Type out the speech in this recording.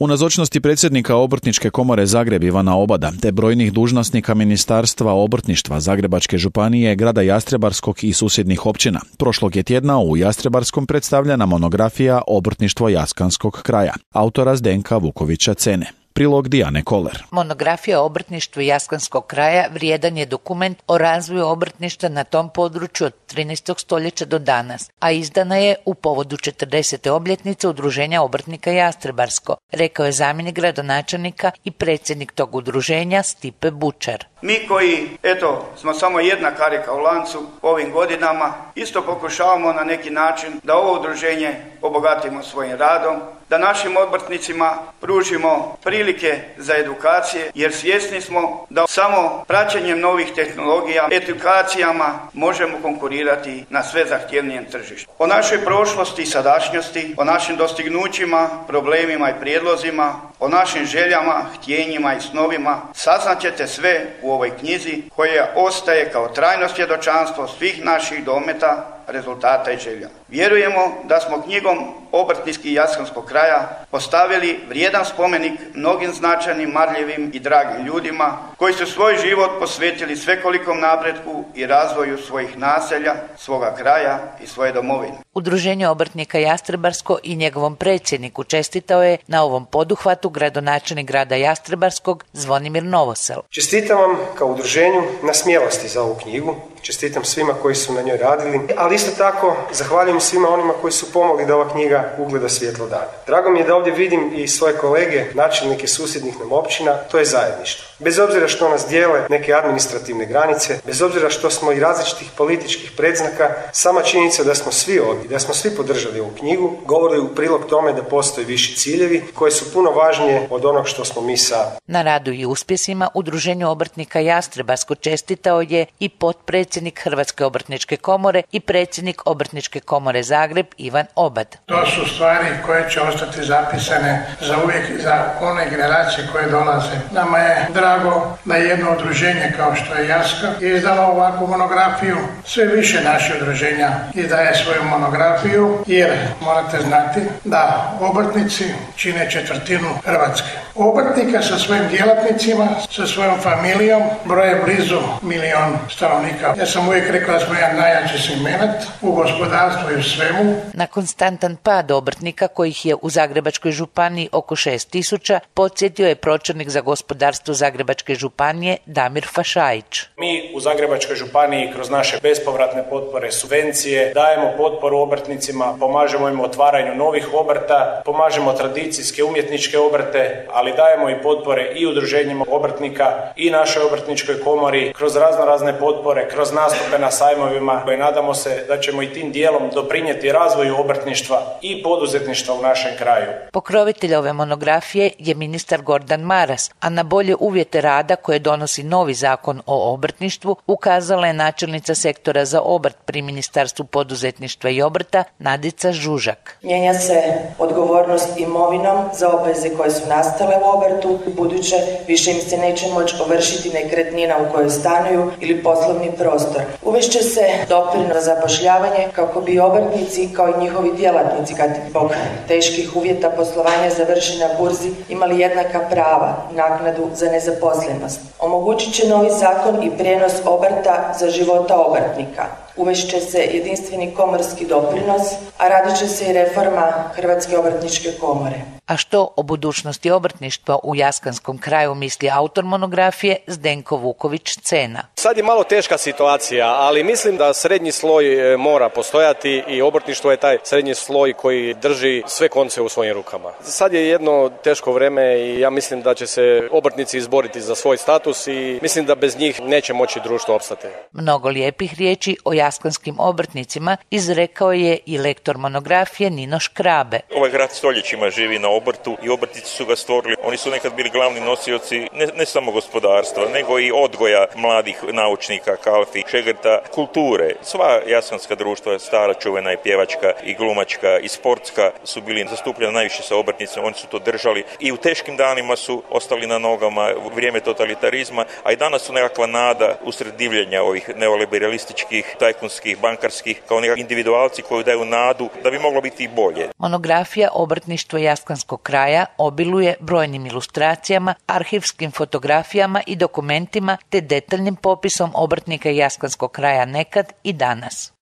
U nazočnosti predsjednika Obrtničke komore Zagreb Ivana Obada te brojnih dužnosnika Ministarstva obrtništva Zagrebačke županije, grada Jastrebarskog i susjednih općina. Prošlog je tjedna u Jastrebarskom predstavljena monografija Obrtništvo Jaskanskog kraja, autora Zdenka Vukovića Cene. Prilog Dijane Koler. Monografija o obrtništvu Jaskanskog kraja vrijedan je dokument o razvoju obrtništva na tom području od 13. stoljeća do danas, a izdana je u povodu 40. obljetnice Udruženja obrtnika Jastrebarsko, rekao je zamjenik gradonačelnika i predsjednik tog udruženja Stipe Bučar. Mi koji, eto, smo samo jedna karika u lancu ovim godinama, isto pokušavamo na neki način da ovo udruženje obogatimo svojim radom, da našim obrtnicima pružimo prilike za edukacije, jer svjesni smo da samo praćenjem novih tehnologija, edukacijama možemo konkurirati na sve zahtjevnijem tržištu. O našoj prošlosti i sadašnjosti, o našim dostignućima, problemima i prijedlozima, o našim željama, htjenjima i snovima saznat ćete sve u ovoj knjizi koja ostaje kao trajno svjedočanstvo svih naših dometa rezultata i želja. Vjerujemo da smo knjigom Obrtnički Jaskanskog kraja postavili vrijedan spomenik mnogim značajnim, marljivim i dragim ljudima koji su svoj život posvetili svekolikom napretku i razvoju svojih naselja, svoga kraja i svoje domovine. Udruženje obrtnika Jastrebarsko i njegovom predsjedniku čestitao je na ovom poduhvatu gradonačelnik grada Jastrebarskog Zvonimir Novosel. Čestitam vam kao udruženju na smjelosti za ovu knjigu, čestitam svima koji su na njoj radili, ali isto tako zahvaljujem svima onima koji su pomogli da ova knjiga ugleda svjetlo dana. Drago mi je da ovdje vidim i svoje kolege, načelnike susjednih nam općina, to je zajedništvo. Bez obzira što nas dijele neke administrativne granice, bez obzira što smo i različitih političkih predznaka, sama činjenica da smo svi ovdje, da smo svi podržali ovu knjigu, govori u prilog tome da postoje viši ciljevi koji su puno važnije od onog što smo mi sa. Na radu i uspjesima Udruženju obrtnika Jastrebarsko čestitao je i potpredsjednik Hrvatske obrtničke komore i predsjednik Obrtničke komore Zagreb Ivan Obad. To su stvari koje će ostati zapisane za uvijek za one generacije koje dolaze. Nama je drago da jedno udruženje kao što je Jaska izdalo ovakvu monografiju. Sve više naših udruženja izdaje svoju monografiju jer morate znati da obrtnici čine četvrtinu Hrvatske. Obrtnika sa svojim djelatnicima, sa svojom familijom broje blizu milion stanovnika. Ja sam uvijek rekla da smo jedan najjači segment u gospodarstvu i u svemu. Na konstantan pad obrtnika kojih je u Zagrebačkoj županiji oko 6000 podsjetio je pročelnik za gospodarstvo Zagrebačke županije Damir Fašajić. Mi u Zagrebačkoj županiji kroz naše bespovratne potpore, subvencije, dajemo potporu obrtnicima, pomažemo im otvaranju novih obrta, pomažemo tradicijske umjetničke obrte, ali dajemo i potpore i udruženjima obrtnika i našoj obrtničkoj komori kroz razno razne potpore, kroz nastupe na sajmovima koje nadamo se da ćemo i tim dijelom doprinijeti razvoju obrtništva i poduzetništva u našem kraju. Pokrovitelj ove monografije je ministar Gordan Maras, a na bolje uvjete rada koje donosi novi zakon o obrtništvu ukazala je načelnica sektora za obrt pri Ministarstvu poduzetništva i obrta Nadica Žužak. Mijenja se odgovornost imovinom za obveze koje su nastale u obrtu, buduće više im se neće moći ovršiti nekretnina u kojoj stanuju ili poslovni prostor. Uvešće se doprinos za zapošljavanje kako bi obrtnici kao i njihovi djelatnici kad zbog teških uvjeta poslovanja završi na burzi imali jednaka prava naknadu za nezaposlenost. Omogućit će novi zakon i prijenos obrta za života obrtnika. Uvešće se jedinstveni komorski doprinos, a radit će se i reforma Hrvatske obrtničke komore. A što o budućnosti obrtništva u Jaskanskom kraju misli autor monografije Zdenko Vuković Cena. Sad je malo teška situacija, ali mislim da srednji sloj e, mora postojati i obrtništvo je taj srednji sloj koji drži sve konce u svojim rukama. Sad je jedno teško vreme i ja mislim da će se obrtnici izboriti za svoj status i mislim da bez njih neće moći društvo opstati. Mnogo lijepih riječi o jaskanskim obrtnicima izrekao je i lektor monografije Nino Škrabe. Ovaj grad stoljećima živi na obrtu i obrtnici su ga stvorili. Oni su nekad bili glavni nosioci ne, ne samo gospodarstva, nego i odgoja mladih naučnika, kalfi, šegrta, kulture. Sva jaskanska društva, stara, čuvena i pjevačka i glumačka i sportska su bili zastupljeni najviše sa obrtnicima, oni su to držali i u teškim danima su ostali na nogama u vrijeme totalitarizma, a i danas su nekakva nada usred divljenja ovih neoliberalističkih tajkunskih, bankarskih, kao nekakvi individualci koji daju nadu da bi moglo biti i bolje. Monografija Obrtništvo Jaskanskog kraja obiluje brojnim ilustracijama, arhivskim fotografijama i dokumentima te detaljnim popisom obrtnika Jaskanskog kraja nekad i danas.